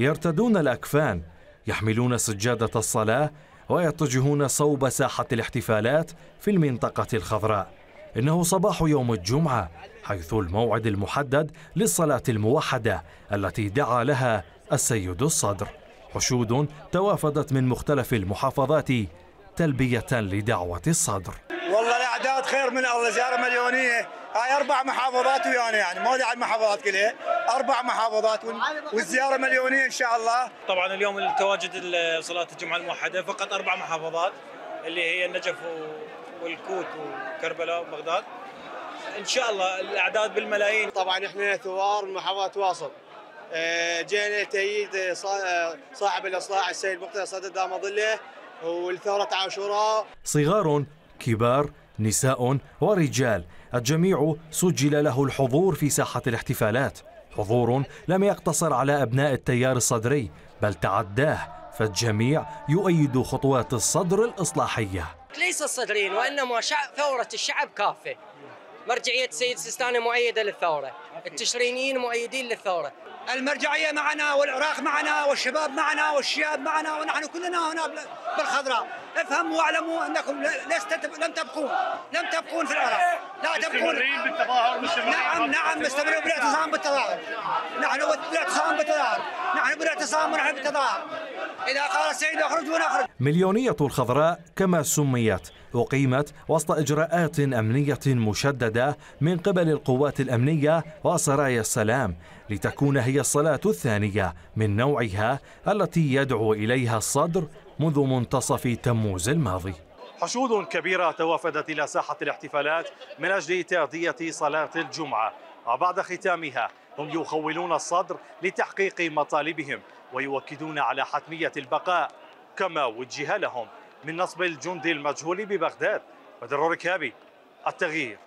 يرتدون الأكفان يحملون سجادة الصلاة ويتجهون صوب ساحة الاحتفالات في المنطقة الخضراء. إنه صباح يوم الجمعة حيث الموعد المحدد للصلاة الموحدة التي دعا لها السيد الصدر. حشود توافدت من مختلف المحافظات تلبية لدعوة الصدر. والله الأعداد خير من الله زيارة مليونية. هاي أربع محافظات ويانا يعني مو داعي المحافظات كلها. أربع محافظات والزيارة مليونيه إن شاء الله. طبعا اليوم التواجد صلاة الجمعة الموحدة فقط أربع محافظات اللي هي النجف والكوت وكربلاء وبغداد. إن شاء الله الأعداد بالملايين. طبعا إحنا ثوار من محافظه واصل. آه، جينا تأييد آه، صاحب الإصلاح السيد مقتدى صدر دام ظله والثورة عاشوراء. صغار كبار نساء ورجال. الجميع سجل له الحضور في ساحة الاحتفالات. حضور لم يقتصر على أبناء التيار الصدري بل تعداه فالجميع يؤيد خطوات الصدر الإصلاحية. ليس الصدريين وإنما ثورة الشعب كافة. مرجعية السيد سيستاني مؤيدة للثورة. التشرينيين مؤيدين للثورة. المرجعية معنا والعراق معنا والشباب معنا والشياب معنا ونحن كلنا هنا بالخضراء. افهموا واعلموا أنكم لست لم تبقون. لم تبقون في العراق. لا تبقون. مستمرين بالتظاهر نعم نعم مستمرين بالاعتصام بالتظاهر. نحن بالاعتصام بالتظاهر. نحن بالاعتصام ونحن بالتظاهر إذا قال السيد اخرجوا نخرج مليونية الخضراء كما سميت أقيمت وسط إجراءات أمنية مشددة من قبل القوات الأمنية وسرايا السلام لتكون هي الصلاة الثانية من نوعها التي يدعو إليها الصدر منذ منتصف تموز الماضي. حشود كبيرة توافدت إلى ساحة الاحتفالات من أجل تأدية صلاة الجمعة. وبعد ختامها هم يخولون الصدر لتحقيق مطالبهم ويؤكدون على حتمية البقاء كما وجه لهم من نصب الجندي المجهول ببغداد. بدر ركابي التغيير.